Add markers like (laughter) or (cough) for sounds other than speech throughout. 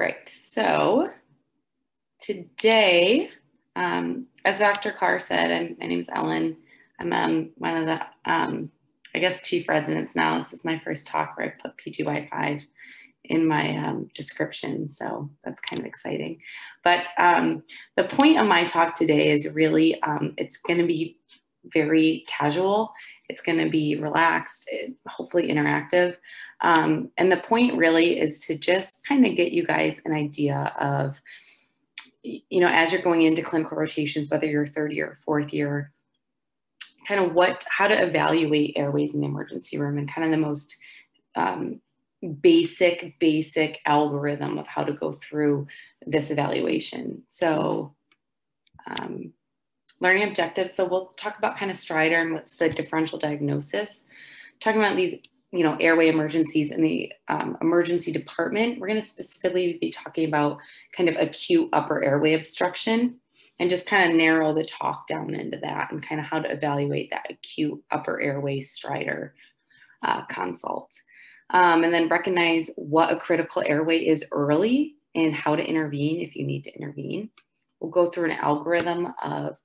Right. So today, um, as Dr. Carr said, I'm, my name is Ellen. I'm um, one of the, um, I guess, chief residents now. This is my first talk where I put PGY5 in my um, description. So that's kind of exciting. But um, the point of my talk today is really, um, it's going to be very casual. It's going to be relaxed, eh, hopefully interactive. Um, and the point really is to just kind of get you guys an idea of, you know, as you're going into clinical rotations, whether you're third year or fourth year, kind of what, how to evaluate airways in the emergency room and kind of the most um, basic, basic algorithm of how to go through this evaluation. So, um, learning objectives. So we'll talk about kind of stridor and what's the differential diagnosis. Talking about these, you know, airway emergencies in the um, emergency department. We're going to specifically be talking about kind of acute upper airway obstruction and just kind of narrow the talk down into that and kind of how to evaluate that acute upper airway stridor uh, consult. Um, and then recognize what a critical airway is early and how to intervene if you need to intervene. We'll go through an algorithm of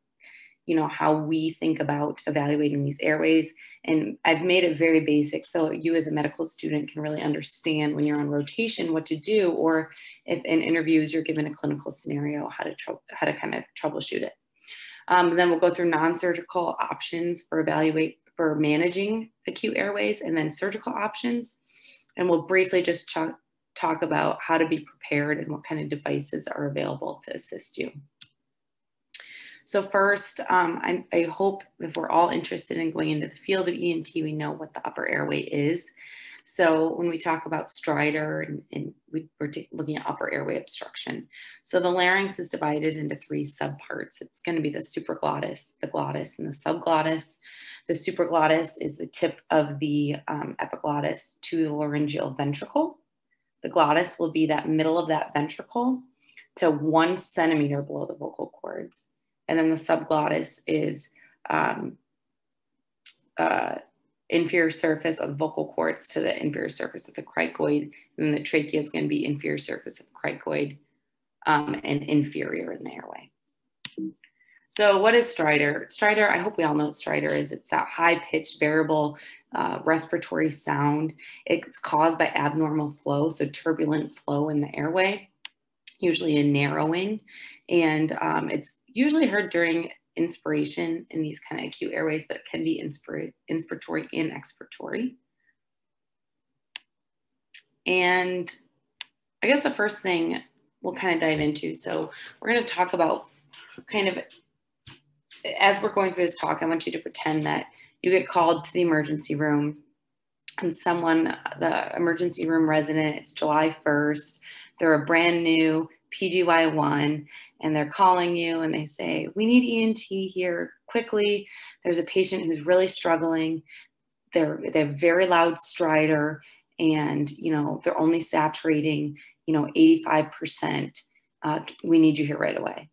you know how we think about evaluating these airways. And i've made it very basic so you as a medical student can really understand when you're on rotation what to do or if in interviews you're given a clinical scenario how to how to kind of troubleshoot it. Um, then we'll go through non-surgical options for evaluate for managing acute airways and then surgical options. And we'll briefly just talk about how to be prepared and what kind of devices are available to assist you so first, um, I, I, hope if we're all interested in going into the field of ENT, we know what the upper airway is. So when we talk about stridor and, and we, are looking at upper airway obstruction. So the larynx is divided into three subparts. It's going to be the supraglottis, the glottis, and the subglottis. The supraglottis is the tip of the um, epiglottis to the laryngeal ventricle. The glottis will be that middle of that ventricle to one centimeter below the vocal cords and then the subglottis is um, uh, inferior surface of vocal cords to the inferior surface of the cricoid, and then the trachea is going to be inferior surface of cricoid um, and inferior in the airway. So what is stridor? Stridor, I hope we all know what stridor is. It's that high-pitched variable uh, respiratory sound. It's caused by abnormal flow, so turbulent flow in the airway, usually a narrowing. And um, it's usually heard during inspiration in these kind of acute airways, but can be inspir inspiratory and expiratory. And I guess the first thing we'll kind of dive into. So we're going to talk about kind of, as we're going through this talk, I want you to pretend that you get called to the emergency room and someone, the emergency room resident, it's July 1st, they're a brand new PGY1 and they're calling you and they say, We need ENT here quickly. There's a patient who's really struggling. They're, they have very loud stridor and you know they're only saturating you know 85% uh, we need you here right away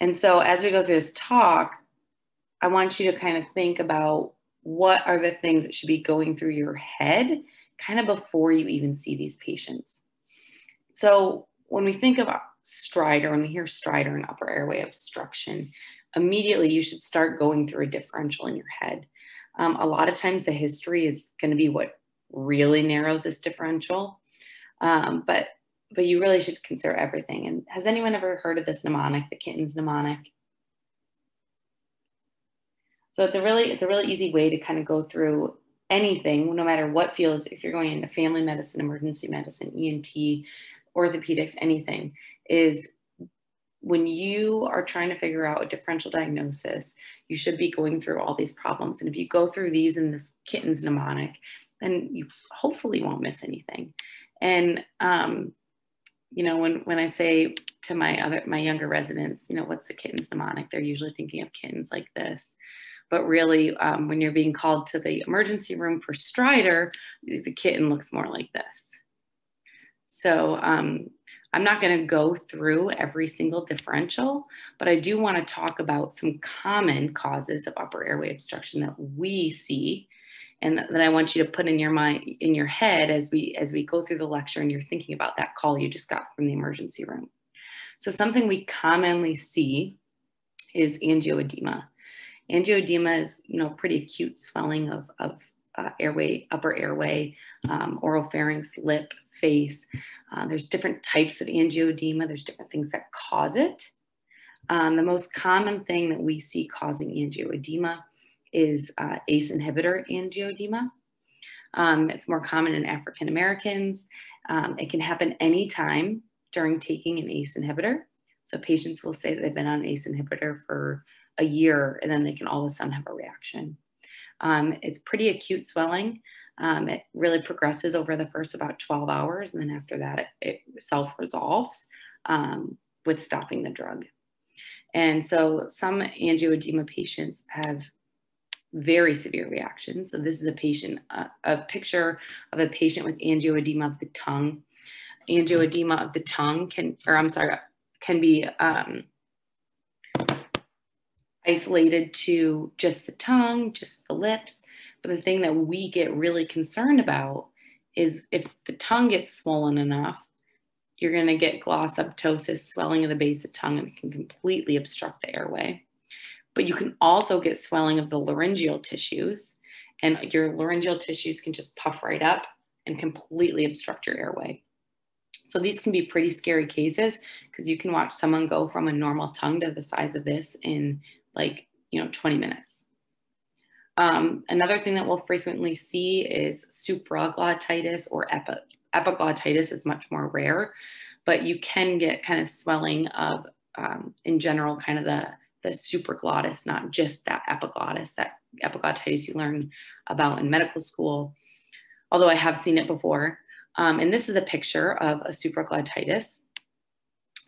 and so as we go through this talk i want you to kind of think about what are the things that should be going through your head kind of before you even see these patients so when we think of stridor, when we hear stridor and upper airway obstruction, immediately you should start going through a differential in your head. Um, a lot of times the history is going to be what really narrows this differential. Um, but but you really should consider everything. And has anyone ever heard of this mnemonic, the Kitten's mnemonic? So it's a really it's a really easy way to kind of go through anything, no matter what fields. If you're going into family medicine, emergency medicine, ENT, orthopedics, anything, is when you are trying to figure out a differential diagnosis, you should be going through all these problems. And if you go through these in this kitten's mnemonic, then you hopefully won't miss anything. And um, you know, when when I say to my other my younger residents, you know, what's the kitten's mnemonic? They're usually thinking of kittens like this. But really, um, when you're being called to the emergency room for stridor, the kitten looks more like this. So um, I'm not going to go through every single differential, but I do want to talk about some common causes of upper airway obstruction that we see and that I want you to put in your mind, in your head as we as we go through the lecture, and you're thinking about that call you just got from the emergency room. So something we commonly see is angioedema. Angioedema is, you know, pretty acute swelling of, of uh, airway, upper airway, um, oropharynx, lip, face. Uh, there's different types of angioedema. There's different things that cause it. Um, the most common thing that we see causing angioedema is uh, ACE inhibitor angioedema. Um, it's more common in African Americans. Um, it can happen anytime during taking an ACE inhibitor. So patients will say that they've been on an ACE inhibitor for a year and then they can all of a sudden have a reaction. Um, it's pretty acute swelling. Um, it really progresses over the first about 12 hours, and then after that, it, it self resolves um, with stopping the drug. And so, some angioedema patients have very severe reactions. So, this is a patient, a picture of a patient with angioedema of the tongue. Angioedema of the tongue can, or I'm sorry, can be um, isolated to just the tongue, just the lips. But the thing that we get really concerned about is if the tongue gets swollen enough, you're going to get glossoptosis, swelling of the base of tongue, and it can completely obstruct the airway. But you can also get swelling of the laryngeal tissues, and your laryngeal tissues can just puff right up and completely obstruct your airway. So these can be pretty scary cases because you can watch someone go from a normal tongue to the size of this in like, you know, 20 minutes. Um, another thing that we'll frequently see is supraglottitis or epi epiglottitis is much more rare, but you can get kind of swelling of, um, in general, kind of the, the supraglottis, not just that epiglottis, that epiglottitis you learn about in medical school, although I have seen it before. Um, and this is a picture of a supraglottitis.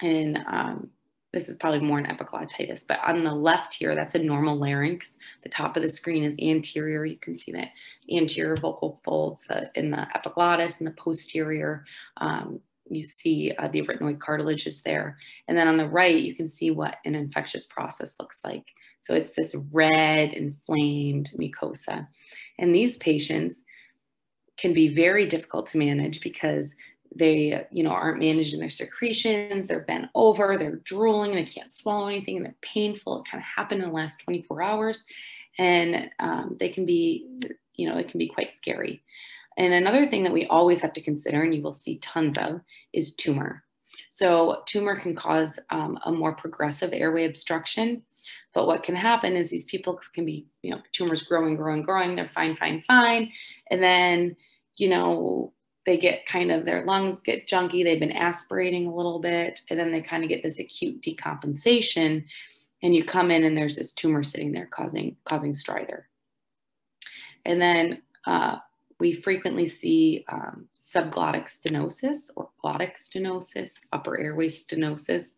And um, this is probably more an epiglottitis, but on the left here, that's a normal larynx. The top of the screen is anterior. You can see that anterior vocal folds in the epiglottis and the posterior. Um, you see uh, the arytenoid cartilage is there. And then on the right, you can see what an infectious process looks like. So it's this red inflamed mucosa. And these patients can be very difficult to manage because they you know aren't managing their secretions they're bent over they're drooling they can't swallow anything and they're painful. It kind of happened in the last 24 hours and um, they can be you know it can be quite scary. And another thing that we always have to consider and you will see tons of is tumor. So tumor can cause um, a more progressive airway obstruction but what can happen is these people can be you know tumors growing growing growing they're fine fine fine and then you know they get kind of their lungs get junky they've been aspirating a little bit and then they kind of get this acute decompensation and you come in and there's this tumor sitting there causing causing stridor and then uh, we frequently see um, subglottic stenosis or glottic stenosis upper airway stenosis.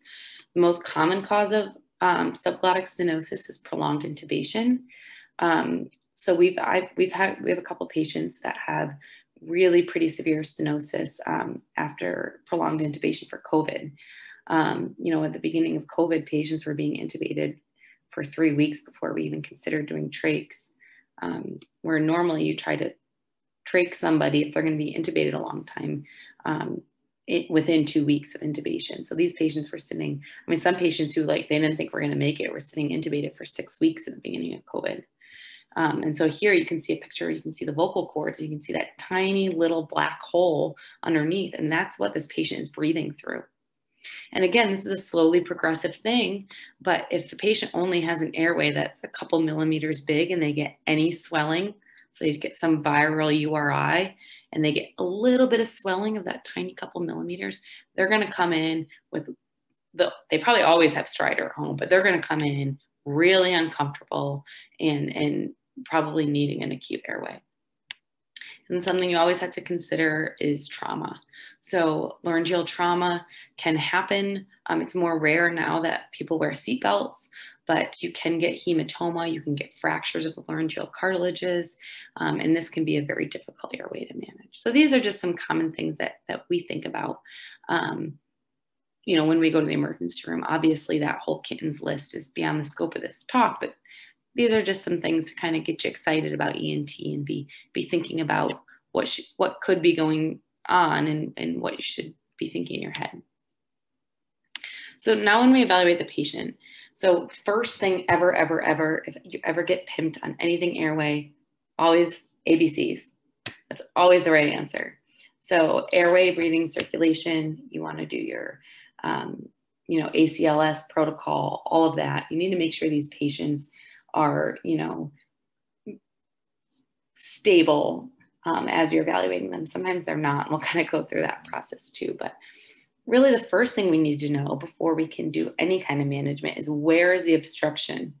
The most common cause of um, subglottic stenosis is prolonged intubation. Um, so we've I've, we've had we have a couple patients that have really pretty severe stenosis um, after prolonged intubation for COVID. Um, you know, at the beginning of COVID, patients were being intubated for three weeks before we even considered doing trachs, um, where normally you try to trach somebody if they're going to be intubated a long time um, it, within two weeks of intubation. So these patients were sitting, I mean, some patients who like, they didn't think we're going to make it were sitting intubated for six weeks at the beginning of COVID. Um, and so here you can see a picture, you can see the vocal cords, you can see that tiny little black hole underneath, and that's what this patient is breathing through. And again, this is a slowly progressive thing, but if the patient only has an airway that's a couple millimeters big and they get any swelling, so they get some viral URI and they get a little bit of swelling of that tiny couple millimeters, they're going to come in with the, they probably always have stridor at home, but they're going to come in really uncomfortable and, and probably needing an acute airway. And something you always have to consider is trauma. So laryngeal trauma can happen. Um, it's more rare now that people wear seatbelts, but you can get hematoma, you can get fractures of the laryngeal cartilages, um, and this can be a very difficult airway to manage. So these are just some common things that, that we think about. Um, you know, when we go to the emergency room, obviously that whole kittens list is beyond the scope of this talk, but these are just some things to kind of get you excited about ENT and be be thinking about what what could be going on and, and what you should be thinking in your head. So now when we evaluate the patient, so first thing ever, ever, ever, if you ever get pimped on anything airway, always ABCs. That's always the right answer. So airway, breathing, circulation, you want to do your, um, you know, ACLS protocol, all of that. You need to make sure these patients are, you know, stable um, as you're evaluating them. Sometimes they're not, and we'll (laughs) kind of go through that process too. But really, the first thing we need to know before we can do any kind of management is where is the obstruction?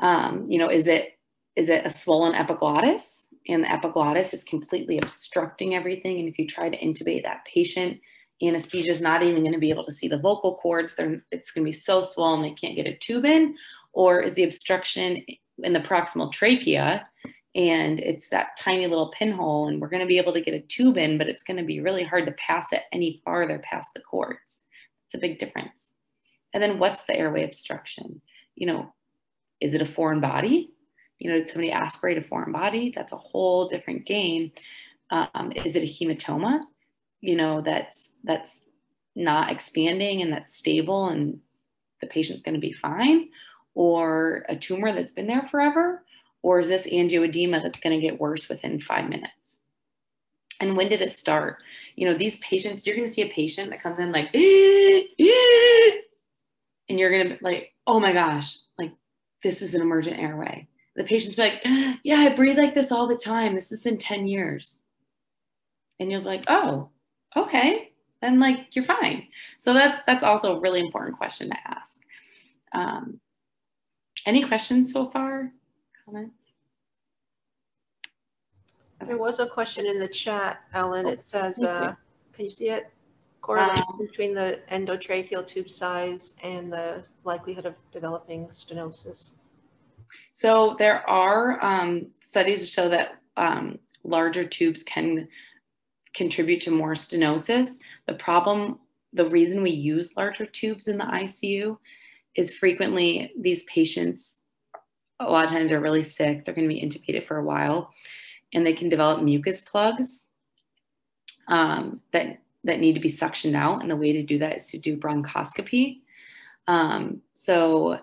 Um, you know, is it is it a swollen epiglottis? And the epiglottis is completely obstructing everything. And if you try to intubate that patient, anesthesia is not even going to be able to see the vocal cords. They're, it's going to be so swollen they can't get a tube in. Or is the obstruction in the proximal trachea and it's that tiny little pinhole and we're going to be able to get a tube in but it's going to be really hard to pass it any farther past the cords. It's a big difference. And then what's the airway obstruction? You know is it a foreign body? You know did somebody aspirate a foreign body? That's a whole different game. Um, is it a hematoma? You know that's that's not expanding and that's stable and the patient's going to be fine or a tumor that's been there forever or is this angioedema that's going to get worse within five minutes? And when did it start? You know, these patients, you're going to see a patient that comes in like, and you're going to be like, oh my gosh, like this is an emergent airway. The patient's be like, yeah, I breathe like this all the time. This has been 10 years. And you're like, oh, okay, then like you're fine. So that's that's also a really important question to ask. Um, any questions so far? comments? There was a question in the chat, Ellen. It says, uh, can you see it? Correlation um, between the endotracheal tube size and the likelihood of developing stenosis. So there are um, studies that show that um, larger tubes can contribute to more stenosis. The problem, the reason we use larger tubes in the ICU is frequently these patients a lot of times they're really sick. They're going to be intubated for a while, and they can develop mucus plugs um, that that need to be suctioned out. And the way to do that is to do bronchoscopy. Um, so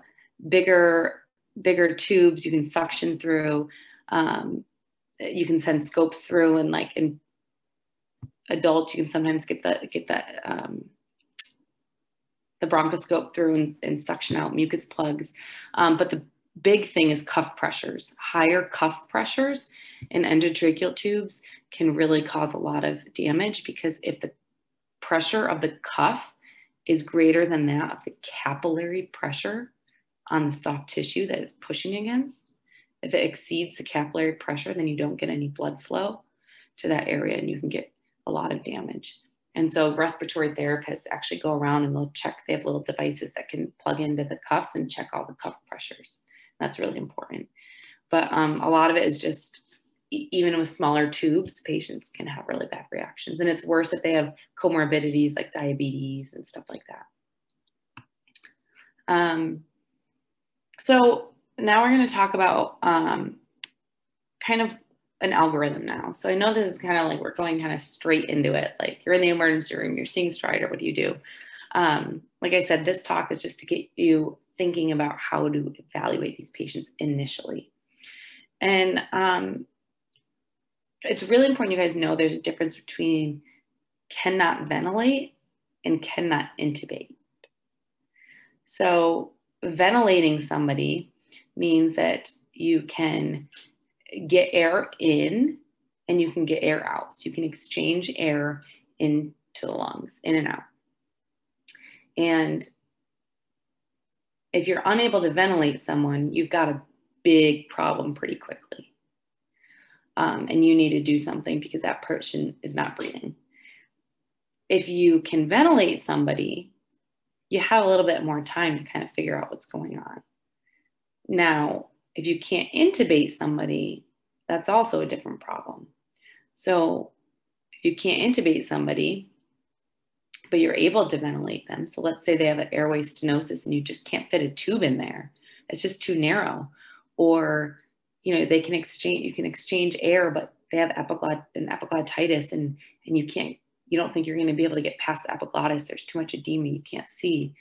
bigger bigger tubes you can suction through. Um, you can send scopes through, and like in adults, you can sometimes get that get that um, the bronchoscope through and, and, suction out mucus plugs. Um, but the big thing is cuff pressures. Higher cuff pressures in endotracheal tubes can really cause a lot of damage because if the pressure of the cuff is greater than that of the capillary pressure on the soft tissue that it's pushing against, if it exceeds the capillary pressure, then you don't get any blood flow to that area and you can get a lot of damage. And so respiratory therapists actually go around and they'll check, they have little devices that can plug into the cuffs and check all the cuff pressures. That's really important. But um, a lot of it is just, even with smaller tubes, patients can have really bad reactions. And it's worse if they have comorbidities like diabetes and stuff like that. Um, so now we're going to talk about um, kind of an algorithm now. So I know this is kind of like we're going kind of straight into it. Like you're in the emergency room, you're seeing stridor, what do you do? Um, like I said, this talk is just to get you thinking about how to evaluate these patients initially. And um, it's really important you guys know there's a difference between cannot ventilate and cannot intubate. So, ventilating somebody means that you can get air in and you can get air out. So, you can exchange air into the lungs, in and out. And if you're unable to ventilate someone, you've got a big problem pretty quickly. Um, and you need to do something because that person is not breathing. If you can ventilate somebody, you have a little bit more time to kind of figure out what's going on. Now, if you can't intubate somebody, that's also a different problem. So, if you can't intubate somebody, but you're able to ventilate them. So let's say they have an airway stenosis and you just can't fit a tube in there. It's just too narrow. or you know they can exchange you can exchange air but they have epiglot and epiglottitis and and you can't you don't think you're going to be able to get past the epiglottis there's too much edema you can't see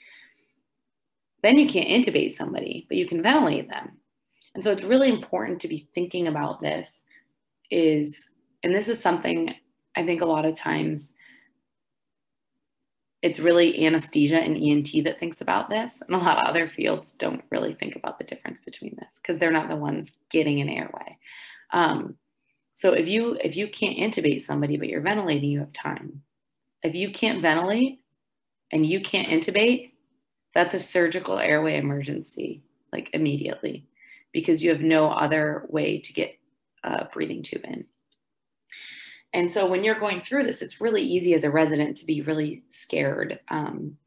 then you can't intubate somebody but you can ventilate them and so it's really important to be thinking about this is and this is something i think a lot of times it's really anesthesia and ENT that thinks about this. And a lot of other fields don't really think about the difference between this because they're not the ones getting an airway. Um, so if you if you can't intubate somebody but you're ventilating, you have time. If you can't ventilate and you can't intubate, that's a surgical airway emergency, like immediately, because you have no other way to get a breathing tube in. And so when you're going through this, it's really easy as a resident to be really scared. Um,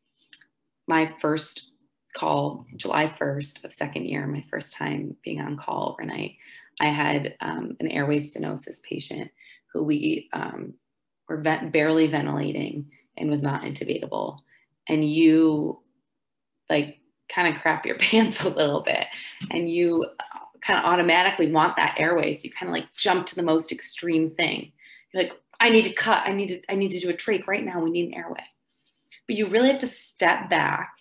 my first call, July 1st of second year, my first time being on call overnight, I had um, an airway stenosis patient who we um, were barely ventilating and was not intubatable. And you like kind of crap your (laughs) pants a little bit and you uh, kind of automatically want that airway. So you kind of like jump to the most extreme thing you're like, I need to cut. I need to, I need to do a trach right now. We need an airway. But you really have to step back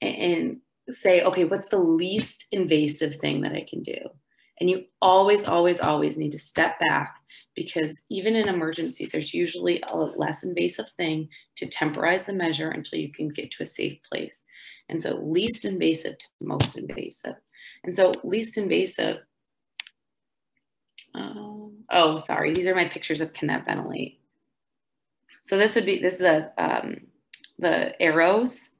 and, and say, okay, what's the least invasive thing that I can do? And you always, always, always need to step back because even in emergencies, there's usually a less invasive thing to temporize the measure until you can get to a safe place. And so least invasive to most invasive. And so least invasive um, oh, sorry. These are my pictures of Connect Ventilate. So this would be, this is a, um, the arrows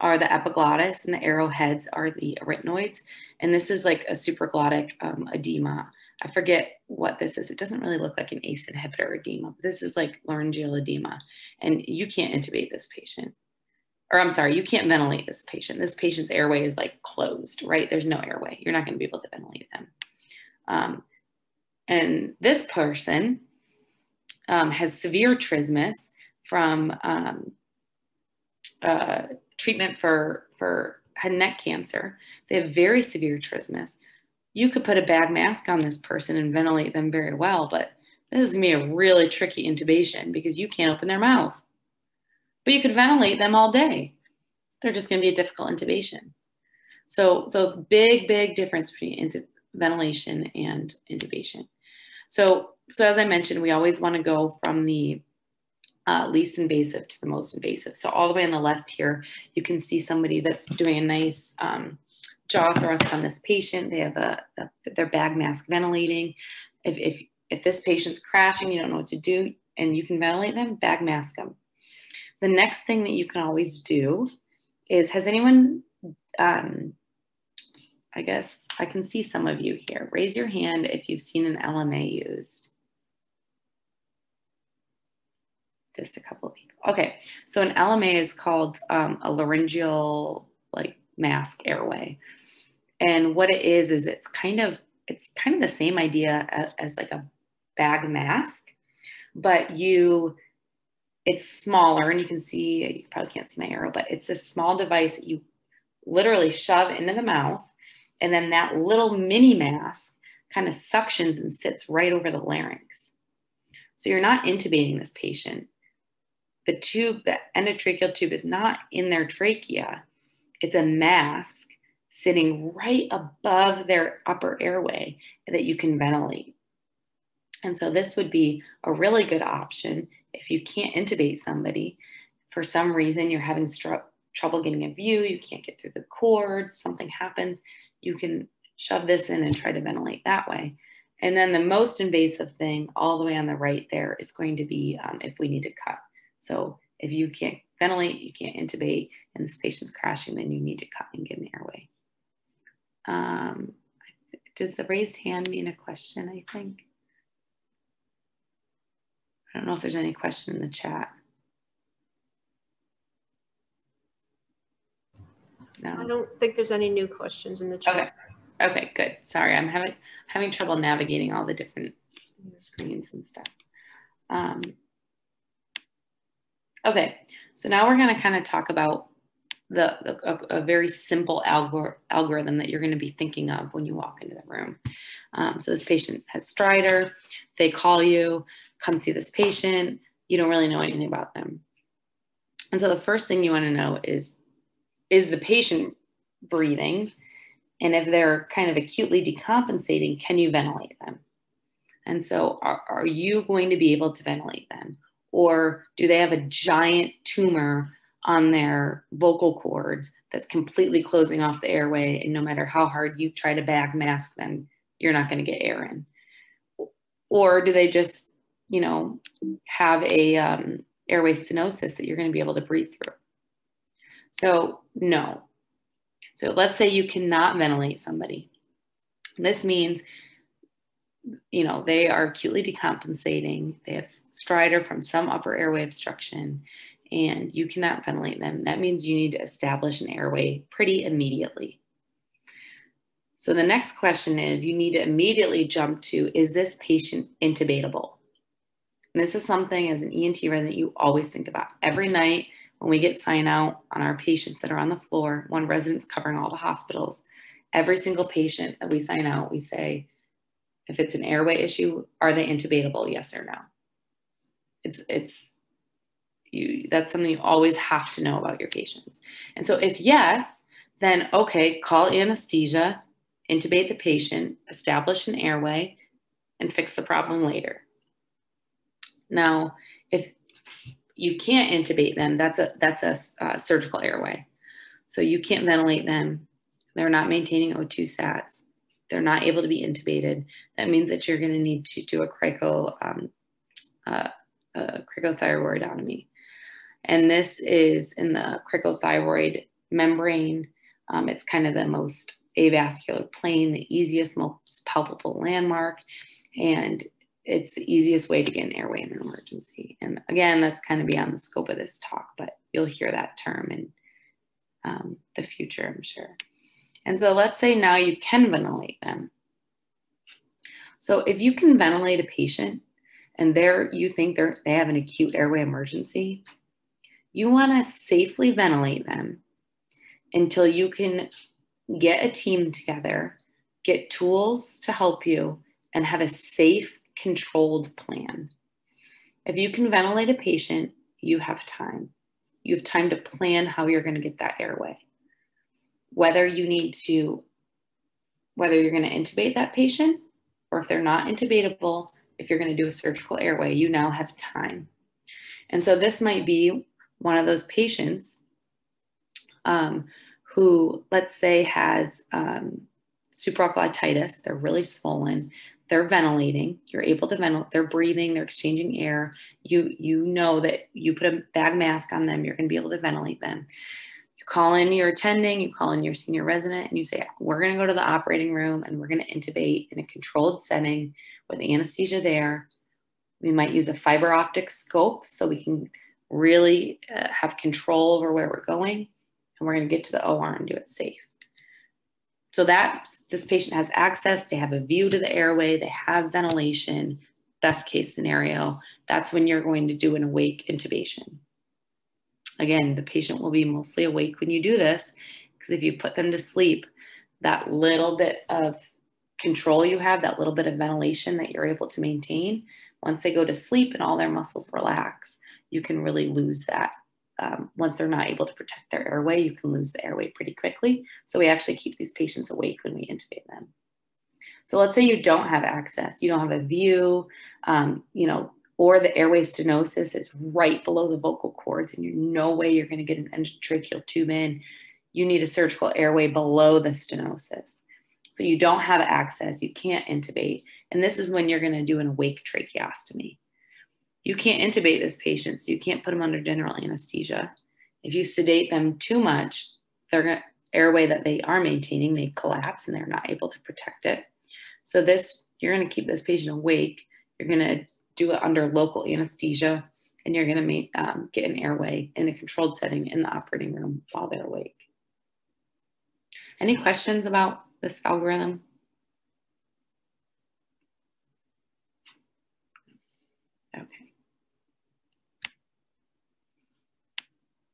are the epiglottis and the arrowheads are the arytenoids. And this is like a supraglottic um, edema. I forget what this is. It doesn't really look like an ACE inhibitor edema. This is like laryngeal edema. And you can't intubate this patient. Or I'm sorry, you can't ventilate this patient. This patient's airway is like closed, right? There's no airway. You're not going to be able to ventilate them. Um, and this person um, has severe trismus from um, uh, treatment for, for head and neck cancer. They have very severe trismus. You could put a bag mask on this person and ventilate them very well, but this is gonna be a really tricky intubation because you can't open their mouth. But you could ventilate them all day. They're just gonna be a difficult intubation. So, so big, big difference between ventilation and intubation. So, so as I mentioned, we always want to go from the uh, least invasive to the most invasive. So all the way on the left here, you can see somebody that's doing a nice um, jaw thrust on this patient. They have a, a their bag mask ventilating. If, if, if this patient's crashing, you don't know what to do, and you can ventilate them, bag mask them. The next thing that you can always do is, has anyone um, I guess I can see some of you here. Raise your hand if you've seen an LMA used. Just a couple of people. Okay, so an LMA is called um, a laryngeal like mask airway. And what it is, is it's kind of, it's kind of the same idea as, as like a bag mask, but you, it's smaller and you can see, you probably can't see my arrow, but it's a small device that you literally shove into the mouth and then that little mini mask kind of suctions and sits right over the larynx. So you're not intubating this patient. The tube, the endotracheal tube is not in their trachea. It's a mask sitting right above their upper airway that you can ventilate. And so this would be a really good option if you can't intubate somebody. For some reason, you're having str- trouble getting a view, you can't get through the cords, something happens you can shove this in and try to ventilate that way. And then the most invasive thing all the way on the right there is going to be um, if we need to cut. So if you can't ventilate, you can't intubate, and this patient's crashing, then you need to cut and get an airway. Um, does the raised hand mean a question, I think? I don't know if there's any question in the chat. No. I don't think there's any new questions in the chat. Okay. Okay, good. Sorry, I'm having having trouble navigating all the different screens and stuff. Um, okay, so now we're going to kind of talk about the, the a, a, very simple algor- algorithm that you're going to be thinking of when you walk into the room. Um, so this patient has stridor. They call you, come see this patient. You don't really know anything about them. And so the first thing you want to know is, is the patient breathing? And if they're kind of acutely decompensating, can you ventilate them? And so are, are you going to be able to ventilate them? Or do they have a giant tumor on their vocal cords that's completely closing off the airway. And no matter how hard you try to bag mask them, you're not going to get air in. Or do they just, you know, have a um, airway stenosis that you're going to be able to breathe through? So, no. So, let's say you cannot ventilate somebody. This means, you know, they are acutely decompensating, they have stridor from some upper airway obstruction, and you cannot ventilate them, that means you need to establish an airway pretty immediately. So the next question is you need to immediately jump to is this patient intubatable? And this is something as an ENT resident you always think about. Every night when we get sign out on our patients that are on the floor, one resident's covering all the hospitals. Every single patient that we sign out, we say, if it's an airway issue, are they intubatable? Yes or no? It's it's you, that's something you always have to know about your patients. And so if yes, then okay, call anesthesia, intubate the patient, establish an airway, and fix the problem later. Now, if you can't intubate them, that's a that's a uh, surgical airway. So you can't ventilate them. They're not maintaining O2 sats. They're not able to be intubated. That means that you're going to need to do a um, uh, a cricothyroidotomy. And this is in the cricothyroid membrane. Um, it's kind of the most avascular plane, the easiest, most palpable landmark. And it's the easiest way to get an airway in an emergency. And again, that's kind of beyond the scope of this talk, but you'll hear that term in um, the future, I'm sure. And so let's say now you can ventilate them. So if you can ventilate a patient and they're, you think they're, they have an acute airway emergency, you want to safely ventilate them until you can get a team together, get tools to help you, and have a safe, controlled plan. If you can ventilate a patient, you have time. You have time to plan how you're going to get that airway. Whether you need to, whether you're going to intubate that patient, or if they're not intubatable, if you're going to do a surgical airway, you now have time. And so this might be one of those patients um, who, let's say, has um, supraglottitis, they're really swollen, they're ventilating, you're able to ventilate, they're breathing, they're exchanging air. You, you know that you put a bag mask on them, you're going to be able to ventilate them. Call in your attending, you call in your senior resident, and you say, We're going to go to the operating room and we're going to intubate in a controlled setting with anesthesia there. We might use a fiber optic scope so we can really uh, have control over where we're going, and we're going to get to the OR and do it safe. So that this patient has access, they have a view to the airway, they have ventilation, best case scenario, that's when you're going to do an awake intubation. Again, the patient will be mostly awake when you do this, because if you put them to sleep, that little bit of control you have, that little bit of ventilation that you're able to maintain, once they go to sleep and all their muscles relax, you can really lose that. Um, once they're not able to protect their airway, you can lose the airway pretty quickly. So we actually keep these patients awake when we intubate them. So let's say you don't have access, you don't have a view, um, you know, or the airway stenosis is right below the vocal cords and you no way you're going to get an endotracheal tube in. You need a surgical airway below the stenosis. So you don't have access, you can't intubate. And this is when you're going to do an awake tracheostomy. You can't intubate this patient, so you can't put them under general anesthesia. If you sedate them too much, their airway that they are maintaining may collapse and they're not able to protect it. So this, you're going to keep this patient awake. You're going to do it under local anesthesia, and you're going to um, get an airway in a controlled setting in the operating room while they're awake. Any questions about this algorithm? Okay.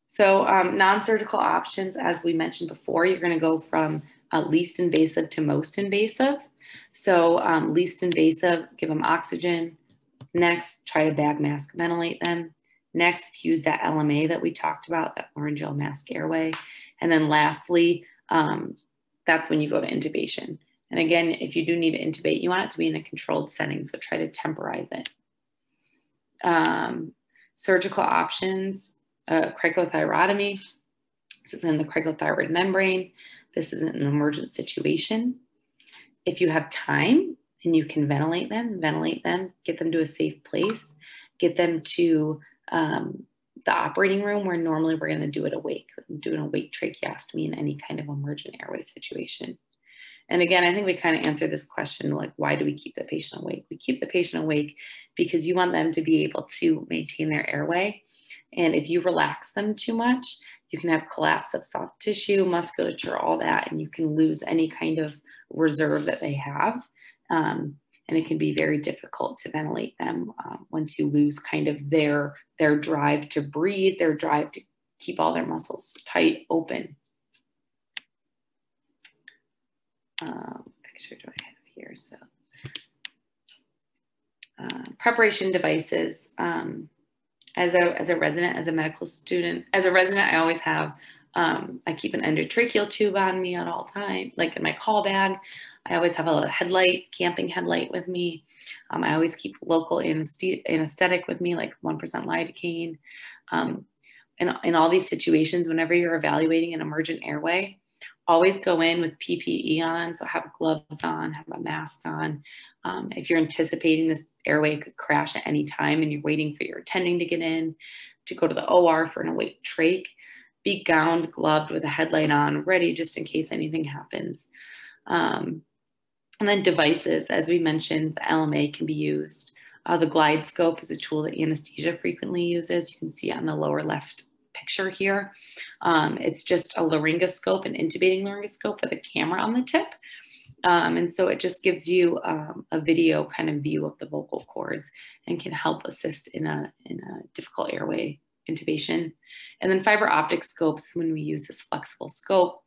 So um, non-surgical options, as we mentioned before, you're going to go from uh, least invasive to most invasive. So um, least invasive, give them oxygen. Next, try to bag mask ventilate them. Next, use that LMA that we talked about, that laryngeal mask airway. And then lastly, um, that's when you go to intubation. And again, if you do need to intubate, you want it to be in a controlled setting, so try to temporize it. Um, surgical options, uh, cricothyrotomy. This is in the cricothyroid membrane. This is an emergent situation. If you have time and you can ventilate them, ventilate them, get them to a safe place, get them to um, the operating room where normally we're going to do it awake, do an awake tracheostomy in any kind of emergent airway situation. And again, I think we kind of answered this question like, why do we keep the patient awake? We keep the patient awake because you want them to be able to maintain their airway. And if you relax them too much, you can have collapse of soft tissue, musculature, all that, and you can lose any kind of reserve that they have. Um, and it can be very difficult to ventilate them uh, once you lose kind of their their drive to breathe, their drive to keep all their muscles tight, open. Um, picture do I have here? So uh, preparation devices. Um, as a as a resident, as a medical student, as a resident, I always have um, I keep an endotracheal tube on me at all time, like in my call bag. I always have a headlight, camping headlight with me. Um, I always keep local anesthetic with me, like 1% lidocaine. Um, in, in all these situations, whenever you're evaluating an emergent airway, always go in with PPE on. So have gloves on, have a mask on. Um, if you're anticipating this airway could crash at any time and you're waiting for your attending to get in, to go to the OR for an awake trach, be gowned, gloved with a headlight on, ready just in case anything happens. Um, and then devices, as we mentioned, the LMA can be used. Uh, the GlideScope is a tool that anesthesia frequently uses. You can see on the lower left picture here. Um, it's just a laryngoscope, an intubating laryngoscope with a camera on the tip. Um, and so it just gives you um, a video kind of view of the vocal cords and can help assist in a, in a difficult airway intubation. And then fiber optic scopes when we use this flexible scope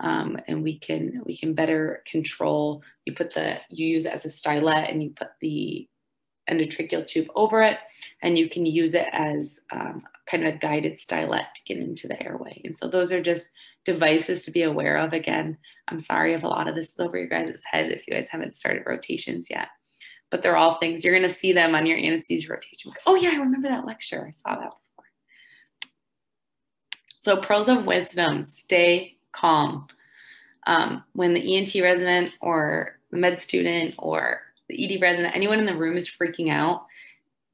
um, and we can we can better control, you put the, you use it as a stylet and you put the endotracheal tube over it and you can use it as um, kind of a guided stylet to get into the airway. And so those are just devices to be aware of. Again, I'm sorry if a lot of this is over your guys' head if you guys haven't started rotations yet. But they're all things you're going to see them on your anesthesia rotation. Oh, yeah, I remember that lecture. I saw that so pearls of wisdom, stay calm. Um, when the ENT resident or the med student or the ED resident, anyone in the room is freaking out,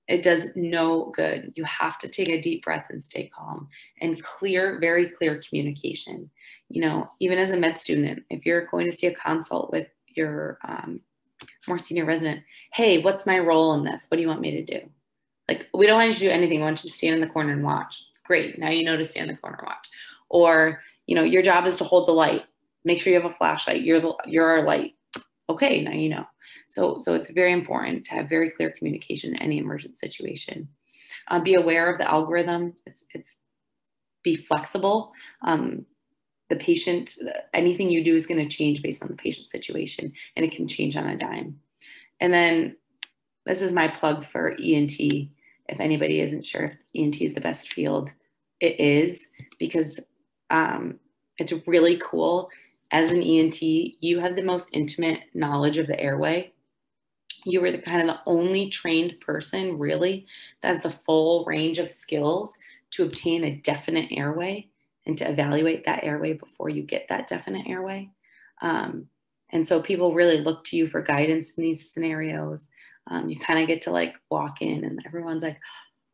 it does no good. You have to take a deep breath and stay calm and clear, very clear communication. You know, even as a med student, if you're going to see a consult with your um, more senior resident, hey, what's my role in this? What do you want me to do? Like, we don't want you to do anything. We want you to stand in the corner and watch. Great. Now you know to stand in the corner watch. Or, you know, your job is to hold the light. Make sure you have a flashlight. You're the you're our light. Okay, now you know. So so it's very important to have very clear communication in any emergent situation. Uh, be aware of the algorithm. It's it's be flexible. Um, the patient, anything you do is going to change based on the patient situation, and it can change on a dime. And then this is my plug for ENT if anybody isn't sure if ENT is the best field, it is because um, it's really cool. As an ENT, you have the most intimate knowledge of the airway. You are the kind of the only trained person really that has the full range of skills to obtain a definite airway and to evaluate that airway before you get that definite airway. Um, and so people really look to you for guidance in these scenarios um, you kind of get to like walk in and everyone's like,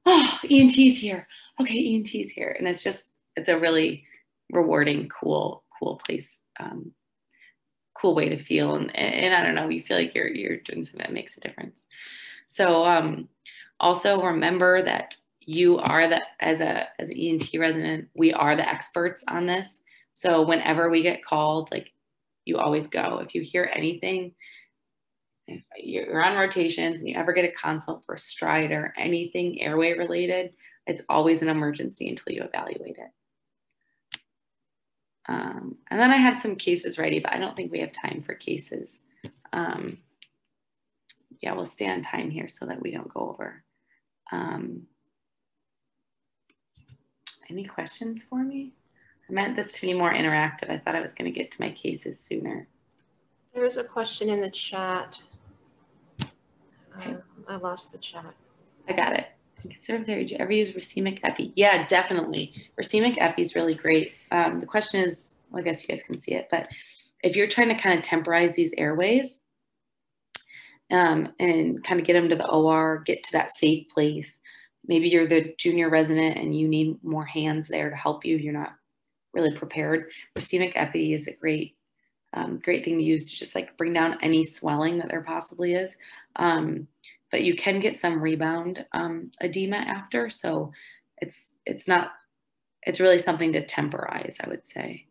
oh, ENT's here. Okay, ENT's here. And it's just, it's a really rewarding, cool, cool place, um, cool way to feel. And, and I don't know, you feel like you're, you're doing something that makes a difference. So um, also remember that you are the, as a, as an ENT resident, we are the experts on this. So whenever we get called, like you always go. If you hear anything if you're on rotations and you ever get a consult for stride or anything airway related, it's always an emergency until you evaluate it. Um, and then I had some cases ready, but I don't think we have time for cases. Um, yeah, we'll stay on time here so that we don't go over. Um, any questions for me? I meant this to be more interactive. I thought I was going to get to my cases sooner. There is a question in the chat. Uh, I lost the chat. I got it. Conservative therapy, do you ever use racemic epi? Yeah, definitely. Racemic epi is really great. Um, the question is, well, I guess you guys can see it, but if you're trying to kind of temporize these airways um, and kind of get them to the OR, get to that safe place, maybe you're the junior resident and you need more hands there to help you. You're not really prepared. Racemic epi is a great, um, great thing to use to just like bring down any swelling that there possibly is. Um, but you can get some rebound um, edema after. So it's it's not it's really something to temporize, I would say.